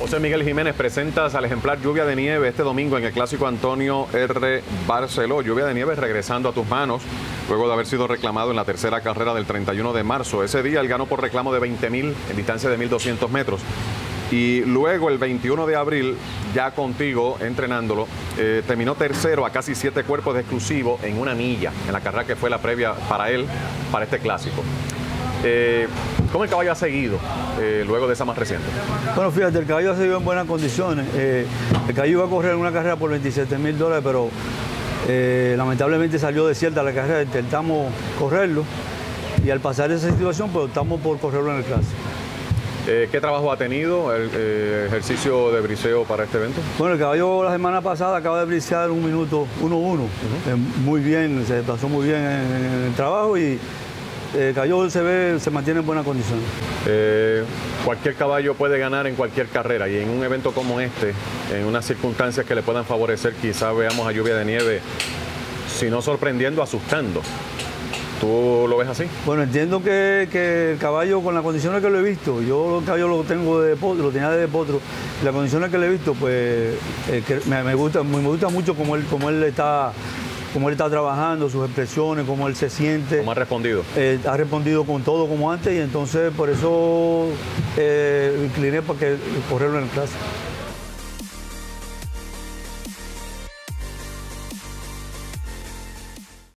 José Miguel Jiménez, presentas al ejemplar Lluvia de Nieve este domingo en el clásico Antonio R. Barceló. Lluvia de Nieve regresando a tus manos luego de haber sido reclamado en la tercera carrera del 31 de marzo. Ese día él ganó por reclamo de 20.000 en distancia de 1.200 metros. Y luego el 21 de abril, ya contigo entrenándolo, eh, terminó tercero a casi siete cuerpos de exclusivo en una milla, en la carrera que fue la previa para él, para este clásico. Eh, ¿Cómo el caballo ha seguido eh, luego de esa más reciente? Bueno, fíjate, el caballo ha seguido en buenas condiciones. Eh, el caballo iba a correr una carrera por 27 mil dólares, pero lamentablemente salió desierta la carrera. Intentamos correrlo y al pasar esa situación, pues optamos por correrlo en el clásico. ¿Qué trabajo ha tenido el ejercicio de briseo para este evento? Bueno, el caballo la semana pasada acaba de brisear un minuto 1-1. muy bien, se pasó muy bien en el trabajo y el caballo se ve, se mantiene en buena condición. Eh, cualquier caballo puede ganar en cualquier carrera y en un evento como este, en unas circunstancias que le puedan favorecer, quizás veamos a lluvia de nieve, si no sorprendiendo, asustando. ¿Tú lo ves así? Bueno, entiendo que, el caballo, con las condiciones que lo he visto, yo el caballo lo tengo de potro, lo tenía de potro, las condiciones que le he visto, pues eh, me, gusta, me, gusta mucho como él, como él está cómo él está trabajando, sus expresiones, cómo él se siente. ¿Cómo ha respondido? Eh, ha respondido con todo como antes y entonces por eso eh, incliné para que correrlo en el clase.